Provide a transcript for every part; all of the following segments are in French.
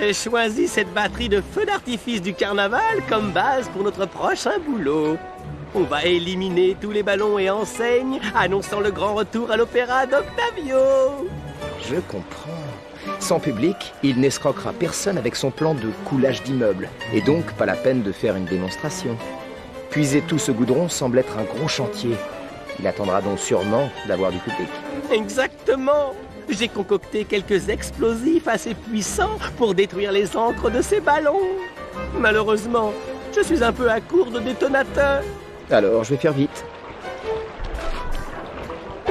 J'ai choisi cette batterie de feux d'artifice du carnaval comme base pour notre prochain boulot. On va éliminer tous les ballons et enseignes, annonçant le grand retour à l'opéra d'Octavio. Je comprends. Sans public, il n'escroquera personne avec son plan de coulage d'immeubles, et donc pas la peine de faire une démonstration. Puiser tout ce goudron semble être un gros chantier. Il attendra donc sûrement d'avoir du public. Exactement J'ai concocté quelques explosifs assez puissants pour détruire les encres de ces ballons. Malheureusement, je suis un peu à court de détonateurs. Alors, je vais faire vite.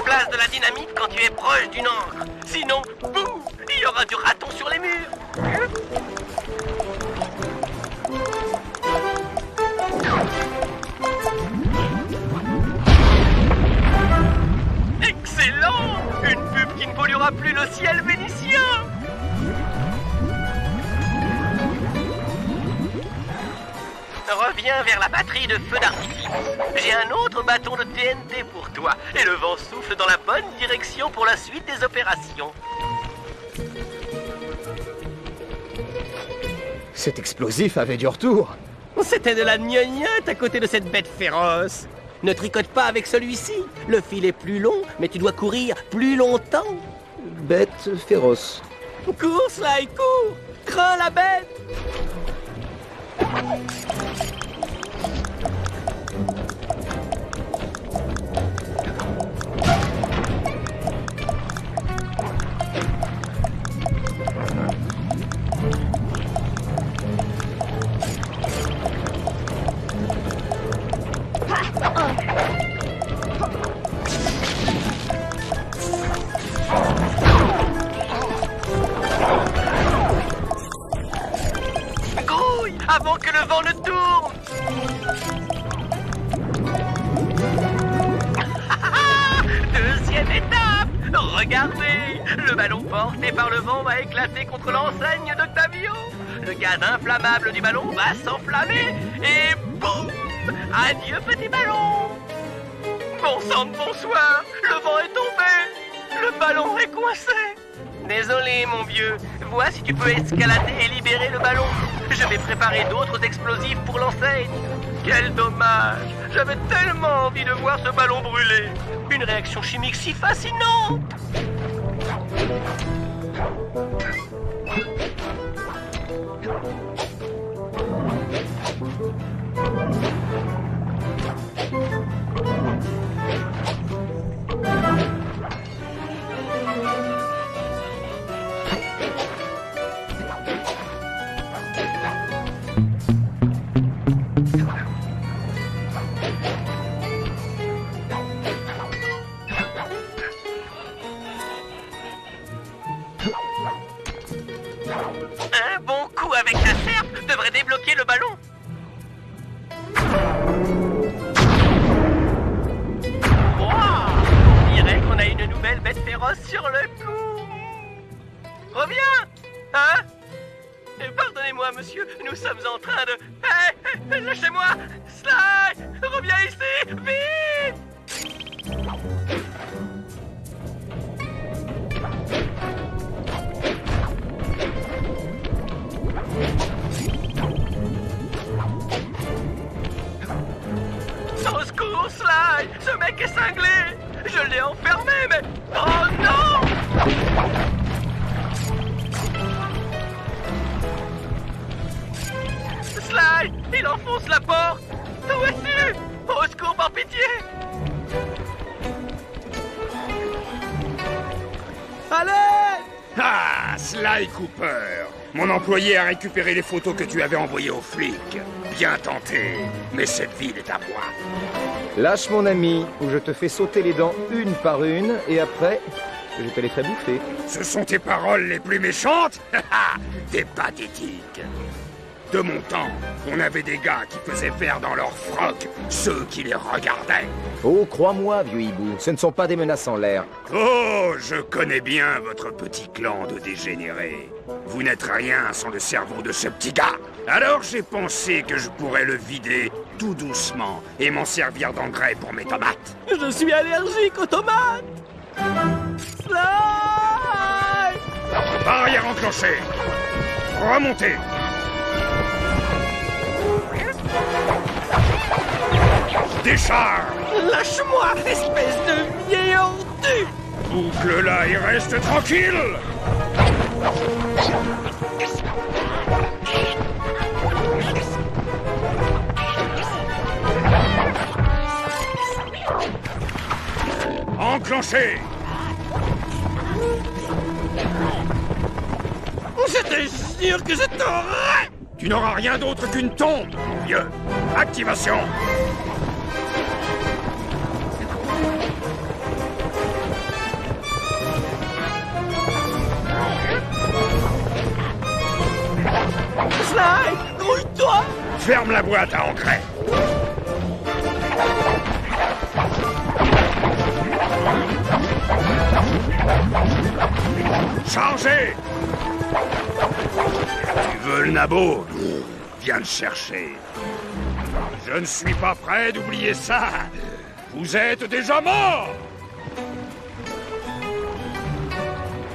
Place de la dynamite quand tu es proche d'une encre. Sinon, boum, il y aura du raton sur les murs. Reviens vers la batterie de feu d'artifice. J'ai un autre bâton de TNT pour toi. Et le vent souffle dans la bonne direction pour la suite des opérations. Cet explosif avait du retour. C'était de la gnognotte à côté de cette bête féroce. Ne tricote pas avec celui-ci. Le fil est plus long, mais tu dois courir plus longtemps. Bête féroce. Cours, Sly, cours Crains la bête よし! Le vent ne tourne Deuxième étape. Regardez Le ballon porté par le vent va éclater contre l'enseigne d'Octavio. Le gaz inflammable du ballon va s'enflammer et boum. Adieu petit ballon. Bon sang bonsoir Le vent est tombé Le ballon est coincé. Désolé mon vieux, vois si tu peux escalader et libérer le ballon. Je vais préparer d'autres explosifs pour l'enseigne. Quel dommage J'avais tellement envie de voir ce ballon brûler. Une réaction chimique si fascinante sur le coup. Reviens Hein? Pardonnez-moi, monsieur, nous sommes en train de... Hé hé, Lâchez-moi. Sly Reviens ici Vite! Au secours, Sly Ce mec est cinglé. Je l'ai enfermé, mais... Il enfonce la porte Où es-tu? Au secours, par pitié Allez Ah, Sly Cooper Mon employé a récupéré les photos que tu avais envoyées aux flics. Bien tenté, mais cette ville est à moi. Lâche mon ami, ou je te fais sauter les dents une par une, et après, je te les ferai bouffer. Ce sont tes paroles les plus méchantes T'es pathétique. De mon temps, on avait des gars qui faisaient faire dans leur froc ceux qui les regardaient. Oh, crois-moi, vieux hibou, ce ne sont pas des menaces en l'air. Oh, je connais bien votre petit clan de dégénérés. Vous n'êtes rien sans le cerveau de ce petit gars. Alors j'ai pensé que je pourrais le vider tout doucement et m'en servir d'engrais pour mes tomates. Je suis allergique aux tomates Barrière enclenchée Remontez Décharge. Lâche-moi, espèce de vieil ordu. Boucle-la et reste tranquille. Enclenchez J'étais sûr que je t'aurais Tu n'auras rien d'autre qu'une tombe, vieux. Activation. Sly Grouille-toi Ferme la boîte à engrais. Chargez Tu veux le nabo Viens le chercher. Je ne suis pas prêt d'oublier ça. Vous êtes déjà mort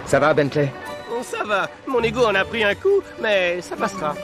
Ça va, Bentley? Bon, ça va, mon ego en a pris un coup, mais ça passera.